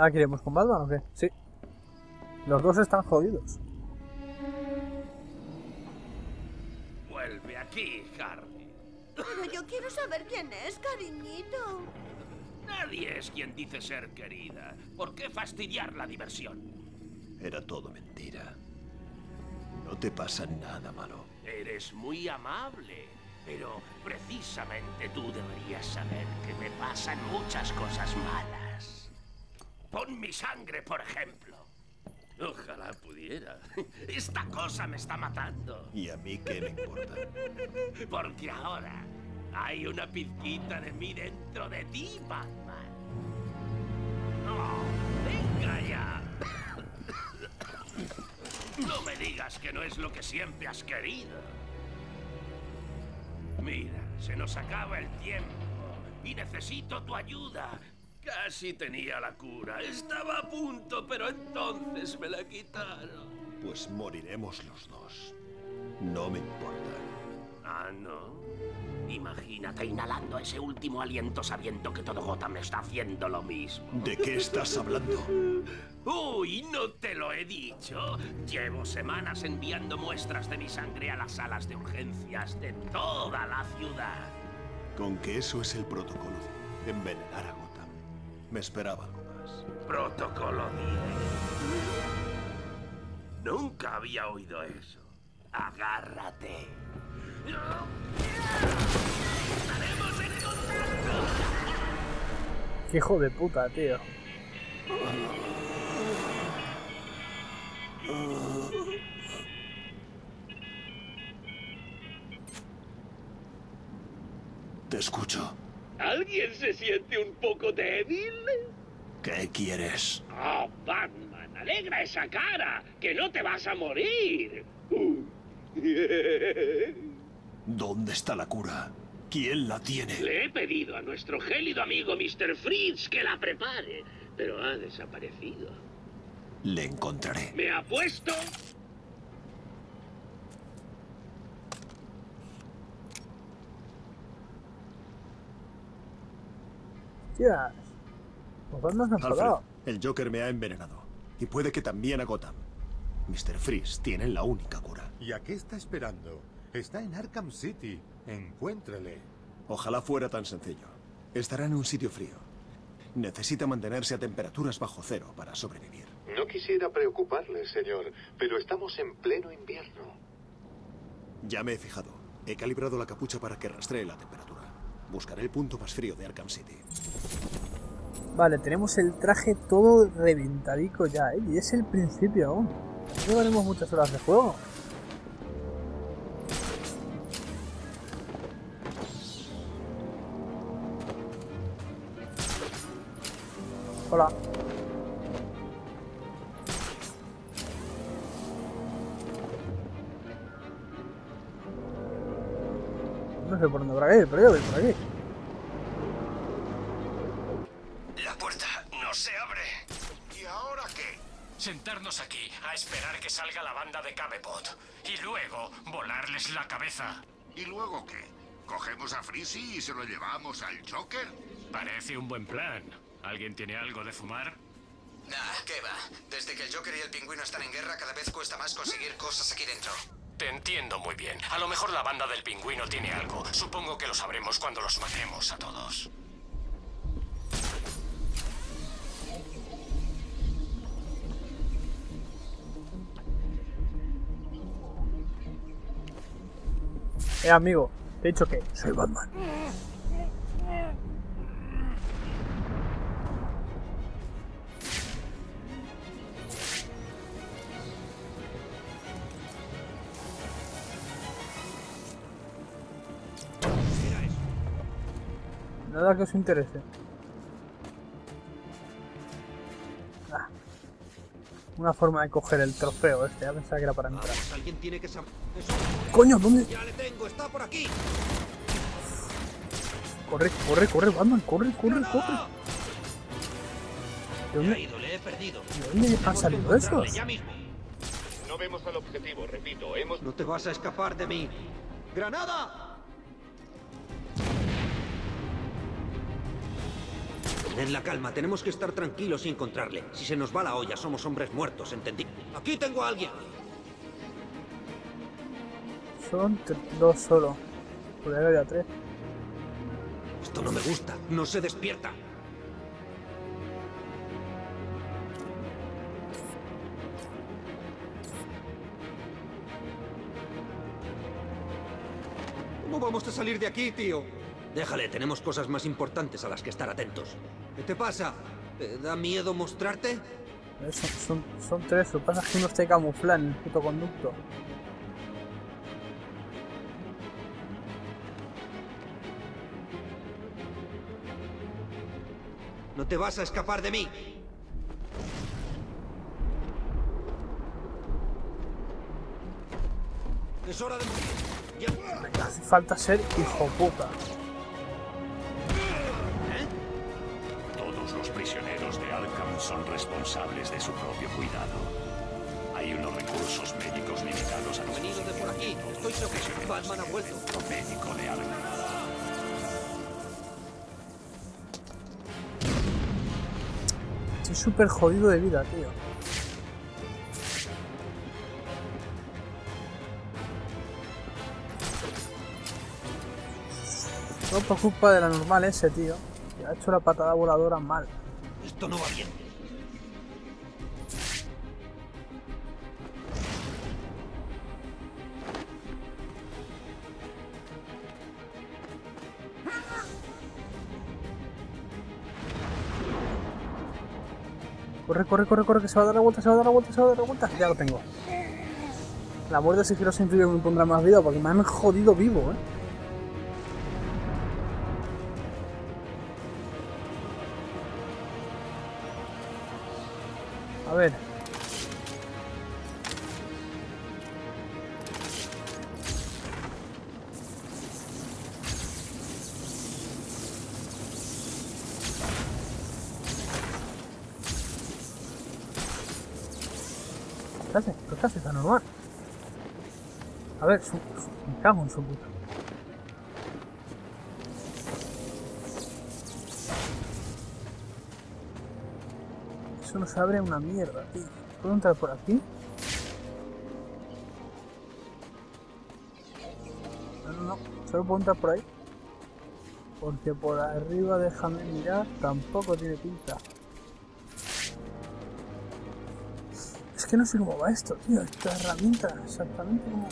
Ah, ¿queremos con Batman o qué? Sí. Los dos están jodidos. Vuelve aquí, Harvey. Pero yo quiero saber quién es, cariñito. Nadie es quien dice ser querida. ¿Por qué fastidiar la diversión? Era todo mentira. No te pasa nada malo. Eres muy amable, pero precisamente tú deberías saber que me pasan muchas cosas malas. Pon mi sangre, por ejemplo. Ojalá pudiera. Esta cosa me está matando. ¿Y a mí qué me importa? Porque ahora hay una pizquita de mí dentro de ti, Batman. ¡Oh, venga ya! No me digas que no es lo que siempre has querido. Mira, se nos acaba el tiempo y necesito tu ayuda. Casi tenía la cura. Estaba a punto, pero entonces me la quitaron. Pues moriremos los dos. No me importa. Ah, ¿no? Imagínate inhalando ese último aliento sabiendo que todo Gotham está haciendo lo mismo. ¿De qué estás hablando? Uy, no te lo he dicho. Llevo semanas enviando muestras de mi sangre a las salas de urgencias de toda la ciudad. Con que eso es el protocolo envenenar a Gotham. Me esperaba algo más. Protocolo 10. Nunca había oído eso. Agárrate. ¡Estaremos en contacto! Qué hijo de puta, tío. Te escucho. ¿Alguien se siente un poco débil? ¿Qué quieres? Oh, Batman, alegra esa cara, que no te vas a morir. Uh. ¿Dónde está la cura? ¿Quién la tiene? Le he pedido a nuestro gélido amigo Mr. Fritz que la prepare, pero ha desaparecido. Le encontraré. Me apuesto Tías. El Joker me ha envenenado. Y puede que también a Gotham. Mr. Freeze tienen la única cura. ¿Y a qué está esperando? Está en Arkham City. Encuéntrele. Ojalá fuera tan sencillo. Estará en un sitio frío. Necesita mantenerse a temperaturas bajo cero para sobrevivir. No quisiera preocuparle, señor, pero estamos en pleno invierno. Ya me he fijado. He calibrado la capucha para que rastree la temperatura. Buscaré el punto más frío de Arkham City. Vale, tenemos el traje todo reventadico ya, ¿eh? Y es el principio aún. Llevaremos muchas horas de juego. Hola. No sé por dónde habrá que ir, pero yo voy por aquí. La puerta no se abre. ¿Y ahora qué? Sentarnos aquí a esperar que salga la banda de Cabepot y luego volarles la cabeza. ¿Y luego qué? ¿Cogemos a Freezy y se lo llevamos al Joker? Parece un buen plan. ¿Alguien tiene algo de fumar? Nah, ¿qué va? Desde que el Joker y el pingüino están en guerra, cada vez cuesta más conseguir cosas aquí dentro. Te entiendo muy bien. A lo mejor la banda del pingüino tiene algo. Supongo que lo sabremos cuando los matemos a todos. Eh, amigo, te he dicho que soy Batman. Nada que os interese. Una forma de coger el trofeo este, ya pensaba que era para entrar. Alguien tiene que saber. ¡Coño! ¿Dónde? Ya le tengo, está por aquí. Corre, corre, corre, Batman, corre, corre, corre. ¿De dónde, ido, le he perdido. de dónde han salido esos? Ya mismo. No vemos al objetivo, repito, hemos... No te vas a escapar de mí. ¡Granada! Mantened la calma, tenemos que estar tranquilos y encontrarle. Si se nos va la olla, somos hombres muertos, ¿entendí? Aquí tengo a alguien. Son dos solo. Podría haber ya tres. Esto no me gusta, no se despierta. ¿Cómo vamos a salir de aquí, tío? Déjale, tenemos cosas más importantes a las que estar atentos. ¿Qué te pasa? ¿Te da miedo mostrarte? Eh, Son, son, son tres. Lo que pasa es que uno está camuflado en el puto conducto. No te vas a escapar de mí. Es hora de morir. Hace falta ser hijo puta. Responsables de su propio cuidado. Hay unos recursos médicos limitados a Venido de por aquí. Estoy seguro que Batman ha vuelto. médico de Arkham. Estoy súper jodido de vida, tío. Todo por culpa de la normal ese, tío. Que ha hecho la patada voladora mal. Esto no va bien. Corre, corre, corre, corre, que se va a dar la vuelta, se va a dar la vuelta, se va a dar la vuelta. Ya lo tengo. La muerte sigilo siempre me pondrá más vida porque me han jodido vivo, eh. ¿Qué hace? ¿Qué hace? Está normal. A ver, su, su- me cago en su puta. Eso no se abre una mierda, tío. ¿Puedo entrar por aquí? No, no, no. Solo puedo entrar por ahí. Porque por arriba, déjame mirar, tampoco tiene pinta. Que no sé cómo va esto, tío. Esta herramienta, exactamente como.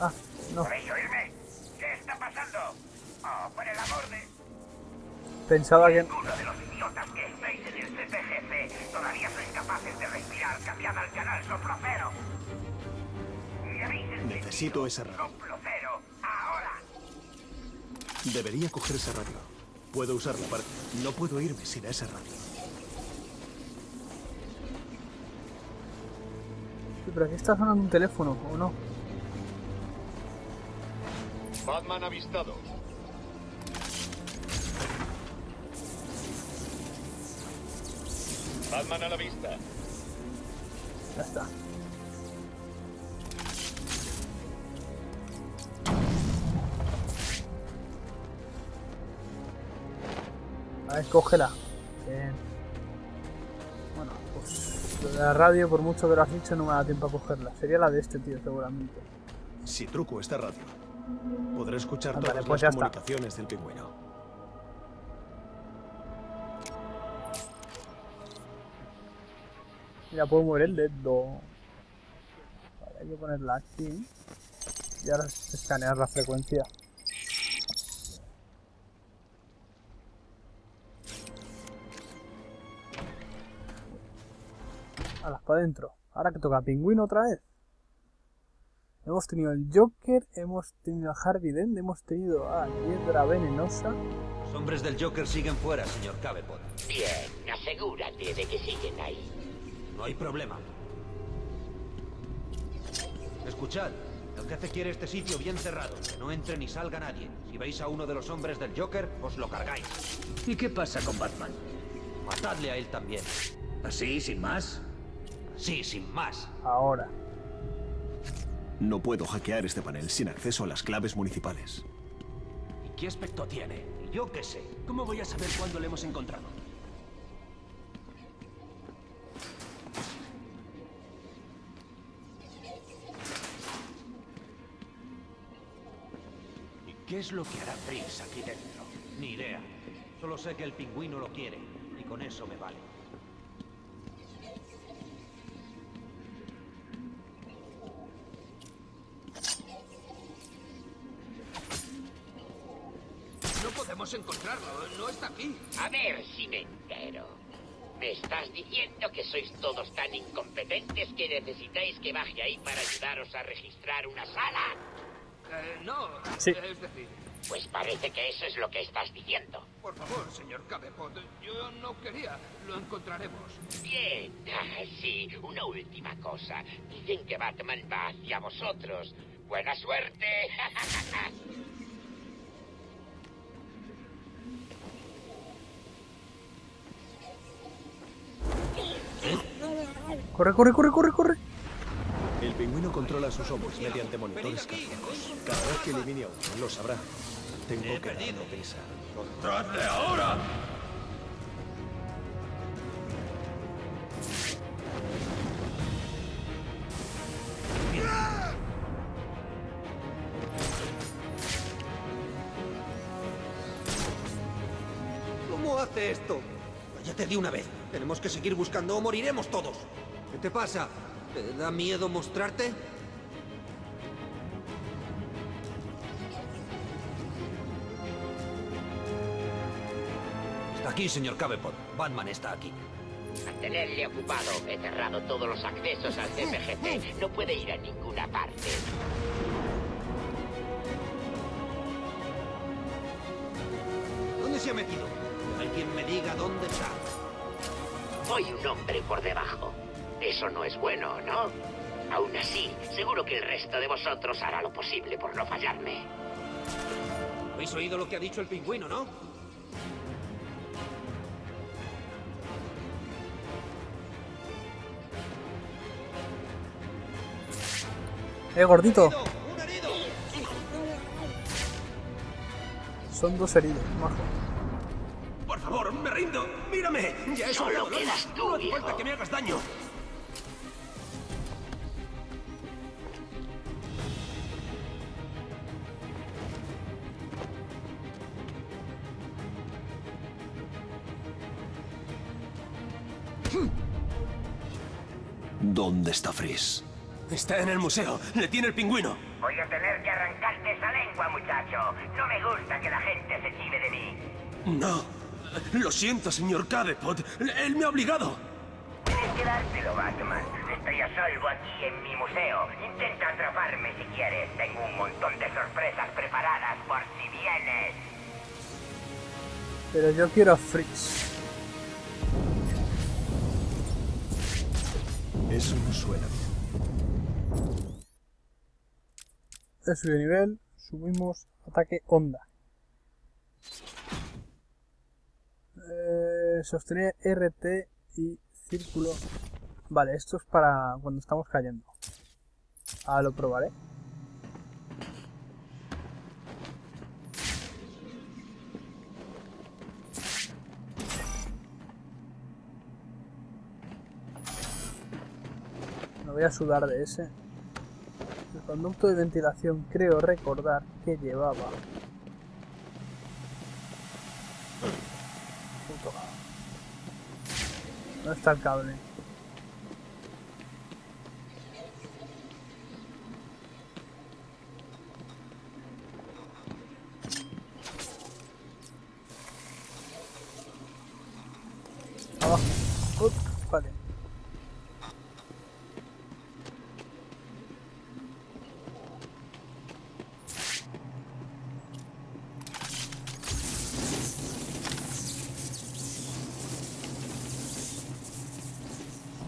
Ah, no. ¿Podéis oírme? ¿Qué está pasando? Oh, por el amor de... Pensaba que. Uno de los idiotas que estáis en el CPGC todavía sois capaces de respirar. Cambiad al canal soplocero. Y habéis encendido Necesito ese radio. Ahora. Debería coger ese radio. Puedo usarla para... No puedo irme sin ese radio. Sí, pero aquí está sonando un teléfono, ¿o no? Batman avistado. Batman a la vista. Ya está. Ver, cógela. Bien. Bueno, pues la radio, por mucho que lo has dicho, no me da tiempo a cogerla. Sería la de este tío, seguramente. Si truco esta radio, podré escuchar todas pues las está. comunicaciones del pingüino. Mira, puedo mover el dedo. Vale, hay que ponerla aquí. Y ahora escanear la frecuencia. Alas, para adentro. Ahora que toca pingüino otra vez. Hemos tenido el Joker, hemos tenido a Harvey Dent, hemos tenido a Hiedra Venenosa. Los hombres del Joker siguen fuera, señor Cabepot. Bien, asegúrate de que siguen ahí. No hay problema. Escuchad, el jefe quiere este sitio bien cerrado, que no entre ni salga nadie. Si veis a uno de los hombres del Joker, os lo cargáis. ¿Y qué pasa con Batman? Matadle a él también. ¿Así, sin más? Sí, sin más. Ahora. No puedo hackear este panel sin acceso a las claves municipales. ¿Y qué aspecto tiene? Yo qué sé. ¿Cómo voy a saber cuándo le hemos encontrado? ¿Y qué es lo que hará Freeze aquí dentro? Ni idea. Solo sé que el pingüino lo quiere. Y con eso me vale. Está aquí. A ver si me entero. ¿Me estás diciendo que sois todos tan incompetentes que necesitáis que baje ahí para ayudaros a registrar una sala? Eh, no. Sí. Es decir, Pues parece que eso es lo que estás diciendo. por favor, señor Cabepot. Yo no quería. Lo encontraremos. Bien. Ah, sí, una última cosa. Dicen que Batman va hacia vosotros. Buena suerte. Corre, corre, corre, corre, corre. El pingüino controla sus hombres mediante monitores cardíacos. Cada vez que elimine a uno, lo sabrá. Tengo que darle prisa. ¡Tradle ahora! ¿Cómo hace esto? Cállate de una vez. Tenemos que seguir buscando o moriremos todos. ¿Qué te pasa? ¿Te da miedo mostrarte? Está aquí, señor Cabepot. Batman está aquí. Mantenerle ocupado. He cerrado todos los accesos al CPGC. No puede ir a ninguna parte. ¿Dónde se ha metido? Alguien me diga dónde está. Soy un hombre por debajo. Eso no es bueno, ¿no? Aún así, seguro que el resto de vosotros hará lo posible por no fallarme. ¿Habéis oído lo que ha dicho el pingüino, no? Eh, gordito. Son dos heridos, majo. Por favor, me rindo. Mírame. Ya es Solo quedas tú, No hace hijo. falta que me hagas daño. ¿Dónde está Freeze? Está en el museo. Le tiene el pingüino. Voy a tener que arrancarte esa lengua, muchacho. No me gusta que la gente se chive de mí. No. Lo siento, señor Cabepot. Él me ha obligado. Tienes que dártelo, Batman. Estoy a salvo aquí en mi museo. Intenta atraparme si quieres. Tengo un montón de sorpresas preparadas por si vienes. Pero yo quiero a Freeze. Eso no suena bien. He nivel. Subimos ataque onda. Eh, sostener RT y círculo. Vale, esto es para cuando estamos cayendo. Ahora lo probaré. Voy a sudar de ese. El conducto de ventilación creo recordar que llevaba. Puto. ¿Dónde está el cable?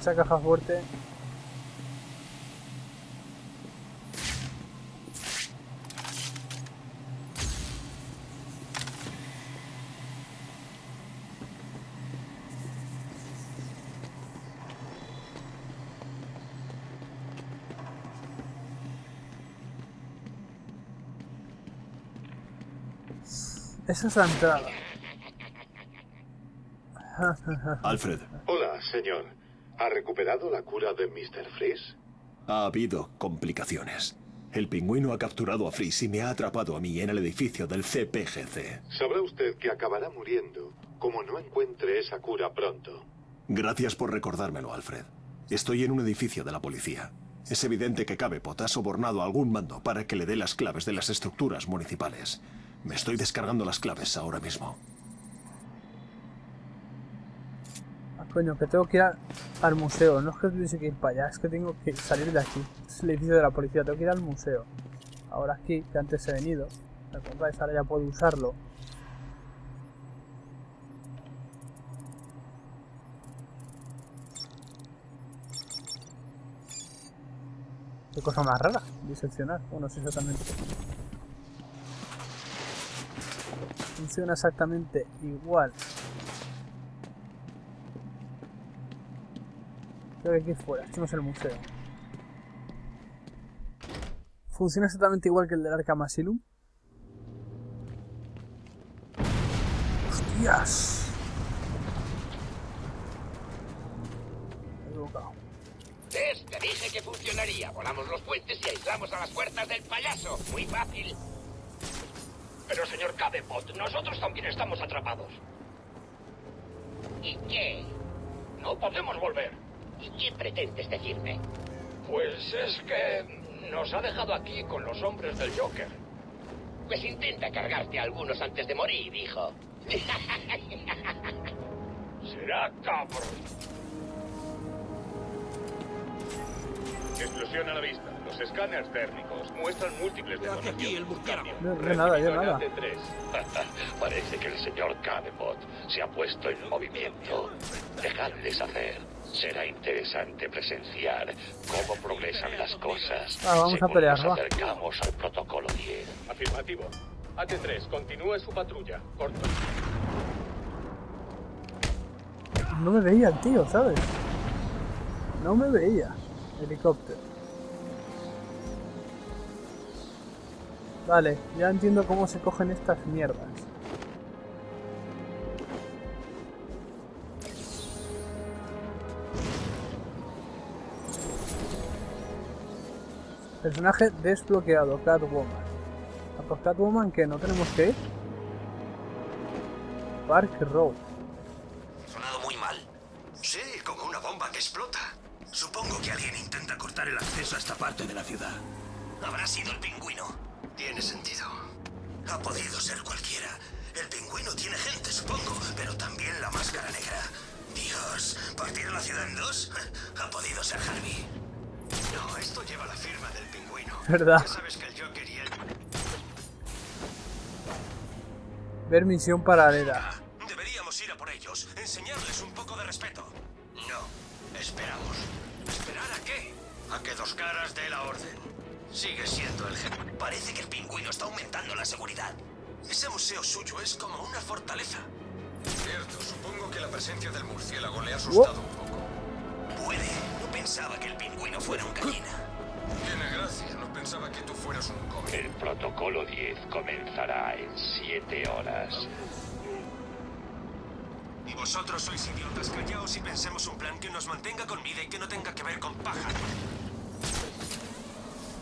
esa caja fuerte. Esa es la entrada. Alfred. Hola, señor. ¿Ha recuperado la cura de Mr. Freeze? ha habido complicaciones. El pingüino ha capturado a Freeze y me ha atrapado a mí en el edificio del CPGC. Sabrá usted que acabará muriendo como no encuentre esa cura pronto. Gracias por recordármelo, Alfred. Estoy en un edificio de la policía. Es evidente que Cabepot ha sobornado a algún mando para que le dé las claves de las estructuras municipales. Me estoy descargando las claves ahora mismo. Ah, coño, que tengo que ir al museo. No es que tuviese que ir para allá, es que tengo que salir de aquí. Es el edificio de la policía, tengo que ir al museo. Ahora aquí, que antes he venido. Me compráis, ahora ya puedo usarlo. Qué cosa más rara, diseccionar. Bueno, sí, exactamente. Funciona exactamente igual. Creo que aquí fuera, esto no es el museo. Funciona exactamente igual que el del Arkham Asylum. ¡Hostias! Te dije que funcionaría. Volamos los puentes y aislamos a las puertas del payaso. Muy fácil. Pero señor Cabepot, nosotros también estamos atrapados. ¿Y qué? No podemos volver. ¿Y qué pretendes decirme? Pues es que nos ha dejado aquí con los hombres del Joker. Pues intenta cargarte a algunos antes de morir, hijo. Será cabrón. Explosión a la vista. Los escáneres térmicos muestran múltiples detonaciones. aquí el murciélago. No, yo nada, yo nada. Parece que el señor Cabepot se ha puesto en movimiento. Dejadles hacer. Será interesante presenciar cómo progresan las cosas. Ah, vamos a según pelear, nos va. acercamos al protocolo 10. Afirmativo. AT3, continúe su patrulla. Corto. No me veía el tío, ¿sabes? No me veía. Helicóptero. Vale, ya entiendo cómo se cogen estas mierdas. Personaje desbloqueado, Catwoman. ¿A por Catwoman que no tenemos que ir? Park Road. ¿Sonado muy mal? Sí, como una bomba que explota. Supongo que alguien intenta cortar el acceso a esta parte de la ciudad. Habrá sido el pingüino. Tiene sentido. Ha podido ser cualquiera. El pingüino tiene gente, supongo, pero también la máscara negra. Dios, ¿partir la ciudad en dos? Ha podido ser Harvey. No, esto lleva la firma del pingüino. ¿Verdad? Ya sabes que el Joker y él... Ver misión paralela. Deberíamos ir a por ellos, enseñarles un poco de respeto. No, esperamos. ¿Esperar a qué? A que dos caras dé la orden. Sigue siendo el jefe. Parece que el pingüino está aumentando la seguridad. Ese museo suyo es como una fortaleza. Cierto, supongo que la presencia del murciélago le ha asustado un poco. Puede. No pensaba que el pingüino fuera un gallina. Tiene gracia, no pensaba que tú fueras un cómic. El protocolo 10 comenzará en siete horas. Y vosotros sois idiotas, callaos y pensemos un plan que nos mantenga con vida y que no tenga que ver con paja.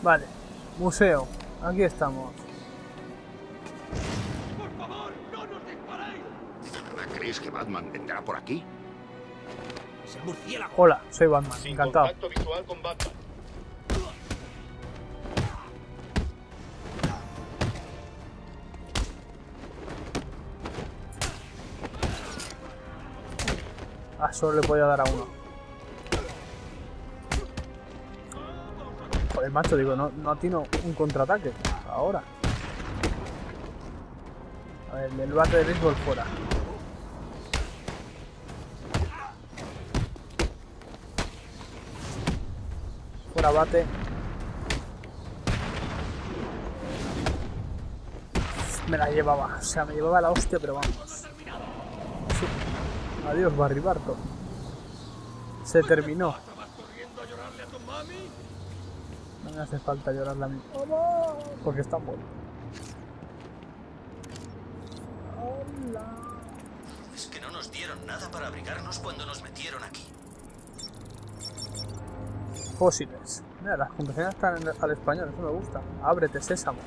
Vale, museo. Aquí estamos. ¿De verdad crees que Batman vendrá por aquí? Es el murciélago. Hola, soy Batman. Sin Encantado. contacto visual con Batman. Ah, solo le podía dar a uno. Joder, macho, digo, no, no atino un contraataque. Ahora. A ver, el bate de béisbol fuera. Fuera bate. Me la llevaba. O sea, me llevaba la hostia, pero vamos. Sí. Adiós, Barry Barton. Se terminó. No me hace falta llorarle a mí. Porque está muerto. Es que no nos dieron nada para abrigarnos cuando nos metieron aquí. Fósiles. Mira, las conversaciones están en- al español, eso me gusta. Ábrete, sésamo.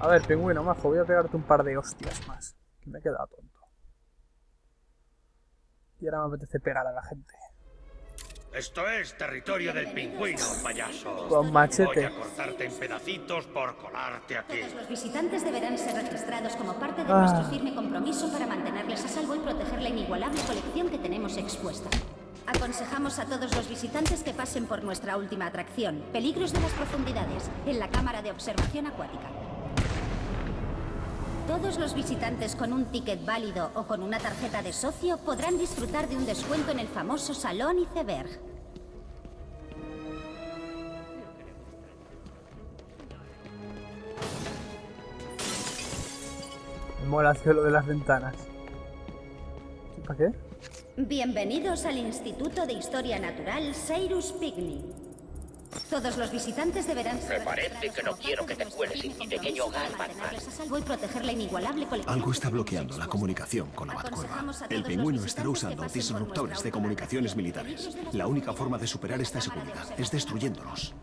A ver, pingüino, majo, voy a pegarte un par de hostias más. Que me he quedado tonto. Y ahora me apetece pegar a la gente. Esto es territorio del pingüino, payaso. Con machete. Voy a cortarte en pedacitos por colarte aquí. Los visitantes deberán ser registrados como parte de Ah. nuestro firme compromiso para mantenerles a salvo y proteger la inigualable colección que tenemos expuesta. Aconsejamos a todos los visitantes que pasen por nuestra última atracción, Peligros de las Profundidades, en la Cámara de Observación Acuática. Todos los visitantes con un ticket válido o con una tarjeta de socio podrán disfrutar de un descuento en el famoso Salón Iceberg. Me mola el cielo de las ventanas. ¿Para qué? Bienvenidos al Instituto de Historia Natural Cyrus Picnic. Todos los visitantes deberán ser Me parece que no quiero que te cueles en mi pequeño hogar, Batman. salvo y proteger la inigualable. Algo está bloqueando la comunicación con la Batcueva. El pingüino estará usando disruptores de comunicaciones militares. La única forma de superar esta seguridad es destruyéndolos.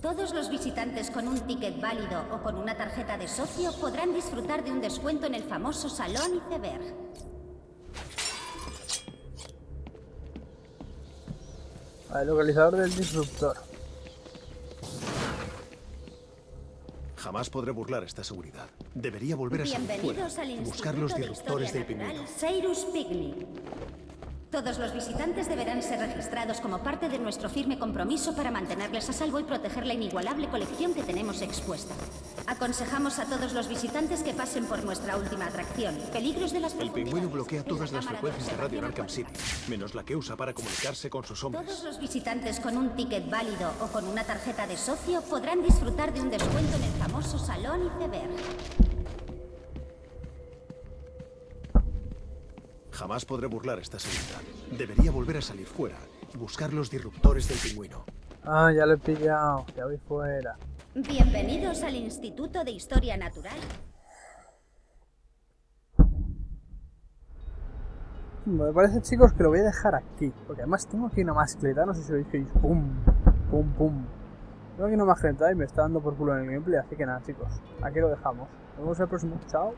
Todos los visitantes con un ticket válido o con una tarjeta de socio podrán disfrutar de un descuento en el famoso Salón Iceberg. Vale, localizador del disruptor. Jamás podré burlar esta seguridad. Debería volver a salir Bienvenidos fuera al y buscar los de disruptores del pingüino. Cyrus Picnic. Todos los visitantes deberán ser registrados como parte de nuestro firme compromiso para mantenerles a salvo y proteger la inigualable colección que tenemos expuesta. Aconsejamos a todos los visitantes que pasen por nuestra última atracción, Peligros de las El pingüino bloquea todas la las frecuencias de radio en Arkham City, menos la que usa para comunicarse con sus hombres. Todos los visitantes con un ticket válido o con una tarjeta de socio podrán disfrutar de un descuento en el famoso Salón Iceberg. Jamás podré burlar esta seguridad. Debería volver a salir fuera y buscar los disruptores del pingüino. Ah, ya lo he pillado. Ya voy fuera. Bienvenidos al Instituto de Historia Natural. Me parece, chicos, que lo voy a dejar aquí. Porque además tengo aquí una mascleta, no sé si lo veis. Pum, pum, pum. Tengo aquí una mascleta y me está dando por culo en el gameplay. Así que nada, chicos. Aquí lo dejamos. Nos vemos en el próximo. Chao.